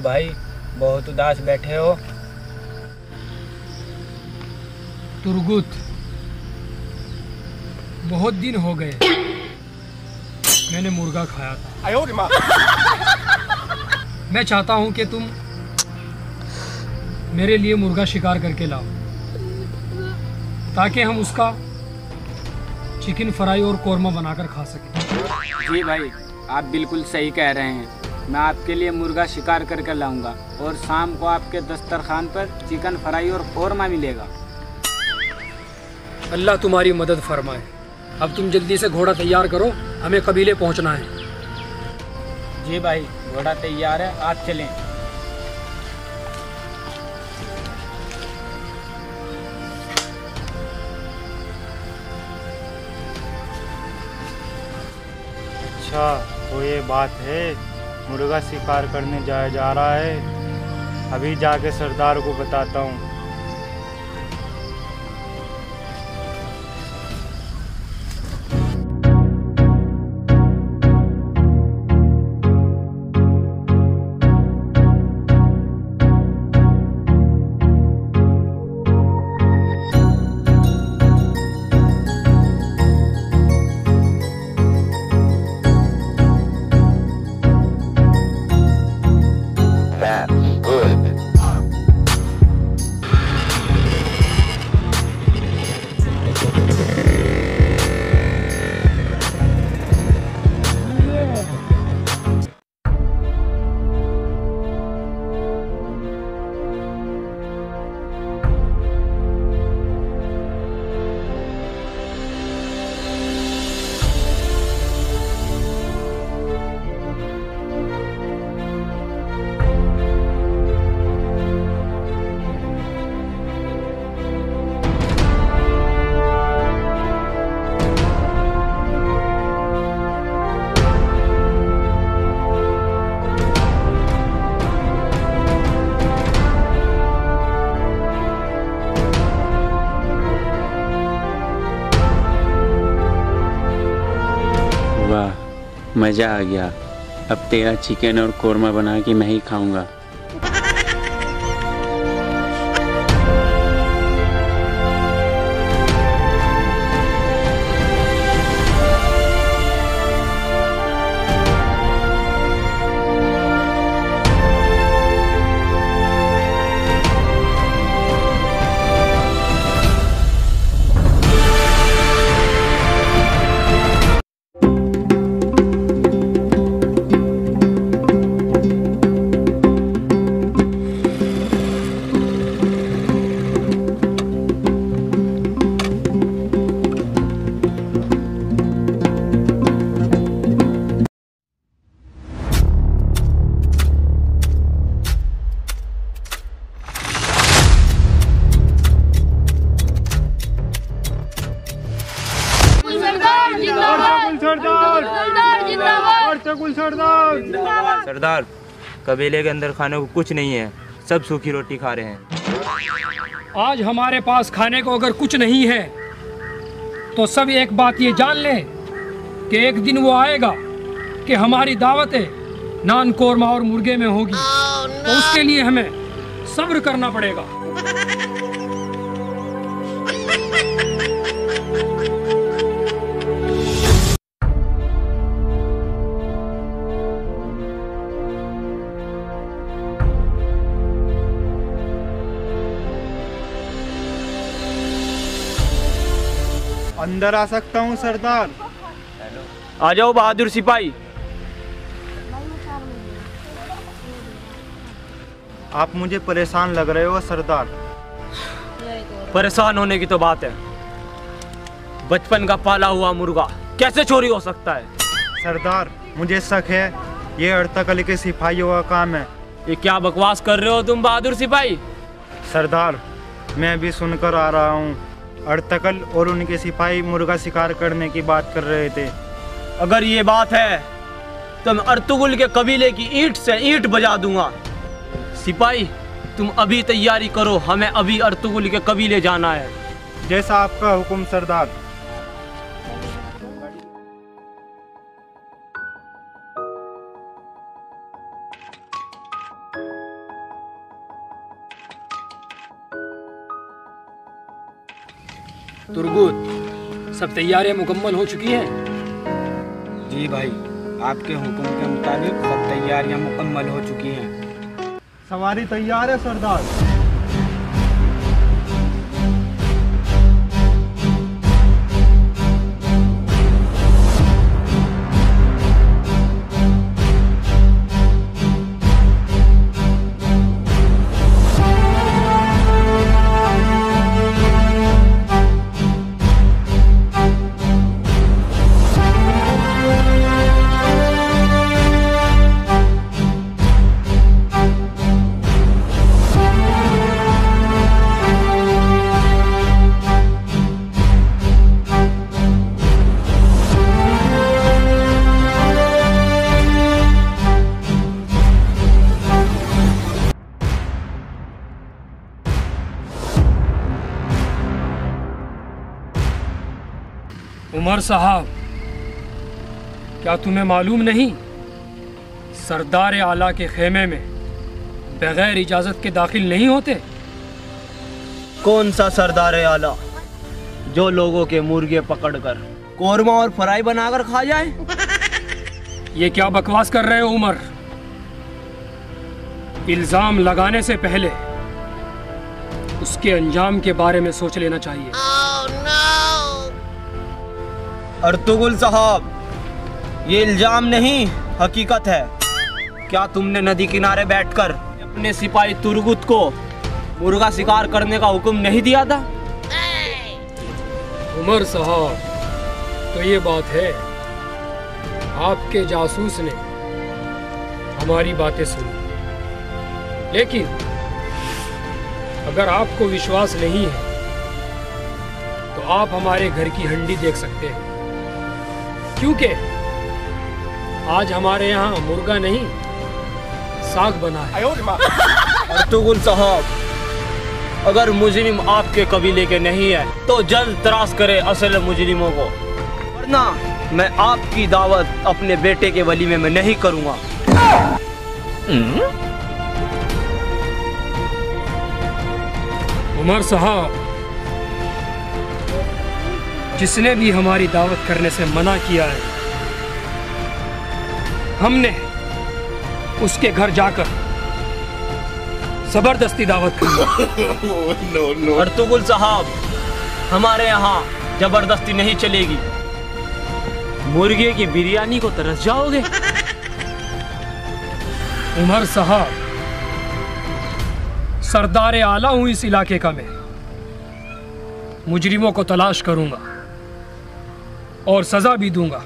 हुआ भाई बहुत उदास बैठे हो। तुरगुत बहुत दिन हो गए। मैंने मुर्गा खाया था। मैं चाहता हूँ कि तुम मेरे लिए मुर्गा शिकार करके लाओ ताकि हम उसका चिकन फ्राई और कौरमा बनाकर खा सकें। जी भाई आप बिल्कुल सही कह रहे हैं। मैं आपके लिए मुर्गा शिकार करके लाऊँगा और शाम को आपके दस्तरखान पर चिकन फ्राई और कौरमा मिलेगा। अल्लाह तुम्हारी मदद फरमाए। अब तुम जल्दी से घोड़ा तैयार करो हमें कबीले पहुँचना है। जी भाई घोड़ा तैयार है आप चलें। अच्छा तो ये बात है। मुर्गा शिकार करने जाया जा रहा है। अभी जाके सरदार को बताता हूँ। मज़ा आ गया। अब तेरा चिकन और कौरमा बना के मैं ही खाऊँगा। चकुल सरदार? सरदार कबीले के अंदर खाने को कुछ नहीं है। सब सूखी रोटी खा रहे हैं। आज हमारे पास खाने को अगर कुछ नहीं है तो सब एक बात ये जान लें कि एक दिन वो आएगा कि हमारी दावतें नान कोरमा और मुर्गे में होगी। तो उसके लिए हमें सब्र करना पड़ेगा। अंदर आ सकता हूँ सरदार। आ जाओ बहादुर सिपाही। आप मुझे परेशान लग रहे हो सरदार। परेशान होने की तो बात है। बचपन का पाला हुआ मुर्गा कैसे चोरी हो सकता है? सरदार मुझे शक है ये अड़तकल के सिपाहियों का काम है। ये क्या बकवास कर रहे हो तुम बहादुर सिपाही? सरदार मैं भी सुनकर आ रहा हूँ। अड़तकल और उनके सिपाही मुर्गा शिकार करने की बात कर रहे थे। अगर ये बात है तो मैं अर्तुगुल के कबीले की ईंट से ईट बजा दूँगा। सिपाही, तुम अभी तैयारी करो, हमें अभी अर्तुगुल के कबीले जाना है। जैसा आपका हुक्म, सरदार। तुरगुत सब तैयारियाँ मुकम्मल हो चुकी हैं। जी भाई आपके हुक्म के मुताबिक सब तैयारियाँ मुकम्मल हो चुकी हैं। सवारी तैयार है सरदार। उमर साहब क्या तुम्हें मालूम नहीं सरदार आला के खेमे में बगैर इजाज़त के दाखिल नहीं होते? कौन सा सरदार आला जो लोगों के मुर्गे पकड़कर कोरमा और फ्राई बनाकर खा जाए? ये क्या बकवास कर रहे हो उमर? इल्ज़ाम लगाने से पहले उसके अंजाम के बारे में सोच लेना चाहिए। अर्तुगुल साहब, ये इल्ज़ाम नहीं, हकीकत है। क्या तुमने नदी किनारे बैठकर अपने सिपाही तुरगुत को मुर्गा शिकार करने का हुक्म नहीं दिया था? उमर साहब तो ये बात है। आपके जासूस ने हमारी बातें सुनी। लेकिन अगर आपको विश्वास नहीं है तो आप हमारे घर की हंडी देख सकते हैं। क्योंकि आज हमारे यहाँ मुर्गा नहीं साग बना है। अर्तुगुल साहब अगर मुजरिम आपके कबीले के नहीं है तो जल्द तराश करे असल मुजरिमों को। वरना मैं आपकी दावत अपने बेटे के वलीमे में नहीं करूँगा। उमर साहब जिसने भी हमारी दावत करने से मना किया है हमने उसके घर जाकर ज़बरदस्ती दावत करी अर्तुगुल साहब हमारे यहाँ ज़बरदस्ती नहीं चलेगी। मुर्गे की बिरयानी को तरस जाओगे? उमर साहब सरदार आला हूँ इस इलाके का मैं। मुजरिमों को तलाश करूँगा। और सजा भी दूँगा।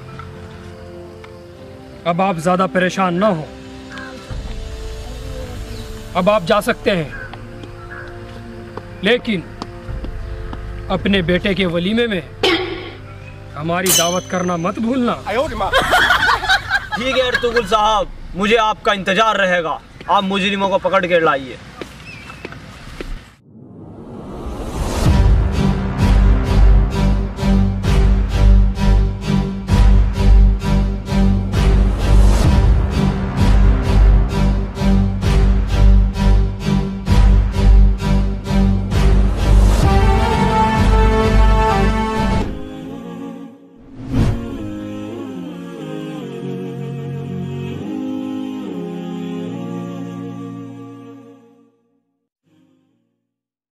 अब आप ज़्यादा परेशान ना हो। अब आप जा सकते हैं। लेकिन अपने बेटे के वलीमे में हमारी दावत करना मत भूलना। ठीक है अर्तुगुल साहब मुझे आपका इंतज़ार रहेगा। आप मुजरिमों को पकड़ के लाइए।